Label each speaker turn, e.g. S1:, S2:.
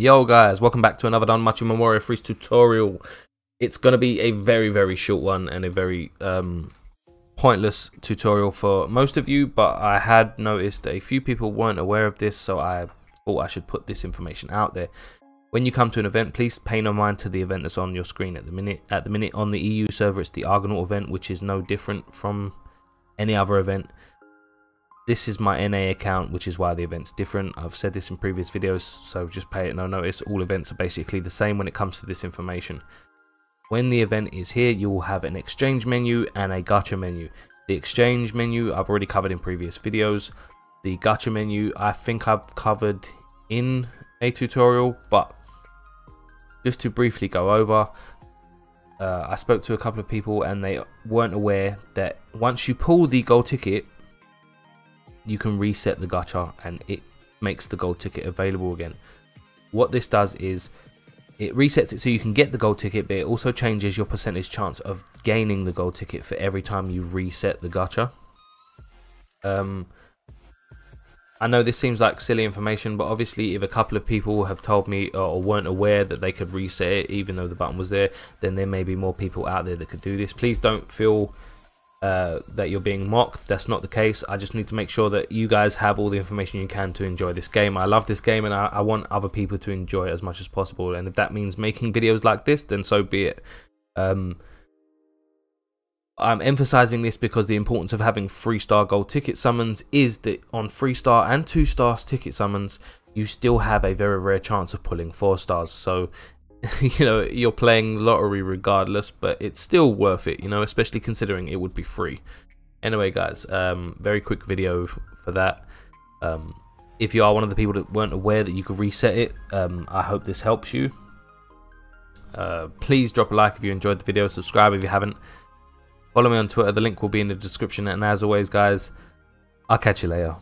S1: Yo guys, welcome back to another Danmachi Memoria Freese tutorial. It's going to be a very very short one and a very um, pointless tutorial for most of you, but I had noticed that a few people weren't aware of this, so I thought I should put this information out there. When you come to an event, please pay no mind to the event that's on your screen at the minute. At the minute on the EU server, it's the Argonaut event, which is no different from any other event. This is my NA account, which is why the event's different. I've said this in previous videos, so just pay it no notice. All events are basically the same when it comes to this information. When the event is here, you will have an exchange menu and a gacha menu. The exchange menu I've already covered in previous videos. The gacha menu I think I've covered in a tutorial, but just to briefly go over, uh, I spoke to a couple of people and they weren't aware that once you pull the gold ticket, you can reset the gacha and it makes the gold ticket available again. What this does is it resets it so you can get the gold ticket, but it also changes your percentage chance of gaining the gold ticket for every time you reset the gacha. Um, I know this seems like silly information, but obviously if a couple of people have told me or weren't aware that they could reset it even though the button was there, then there may be more people out there that could do this. Please don't feel uh, that you're being mocked. That's not the case. I just need to make sure that you guys have all the information you can to enjoy this game. I love this game and I, I want other people to enjoy it as much as possible. And if that means making videos like this, then so be it. Um, I'm emphasizing this because the importance of having three star gold ticket summons is that on three star and two star ticket summons, you still have a very rare chance of pulling four stars. So you know you're playing lottery regardless but it's still worth it you know especially considering it would be free. Anyway guys um very quick video for that. Um if you are one of the people that weren't aware that you could reset it um i hope this helps you. Uh please drop a like if you enjoyed the video subscribe if you haven't. Follow me on twitter the link will be in the description and as always guys i'll catch you later